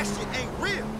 That shit ain't real.